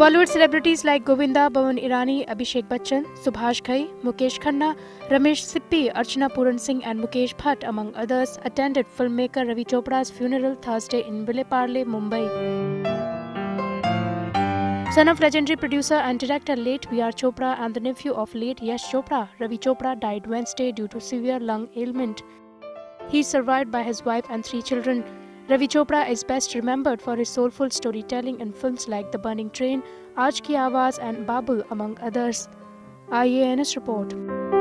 Bollywood celebrities like Govinda, Boman Irani, Abhishek Bachchan, Subhash Ghai, Mukesh Khanna, Ramesh Sippy, Archana Puran Singh, and Mukesh Bhatt, among others, attended filmmaker Ravi Chopra's funeral Thursday in Vileparle, Mumbai. Son of legendary producer and director late B.R. Chopra and the nephew of late Yash Chopra, Ravi Chopra died Wednesday due to severe lung ailment. He survived by his wife and three children. Ravi Chopra is best remembered for his soulful storytelling in films like The Burning Train, Aaj Ki Awaaz and Babul among others. IANS report.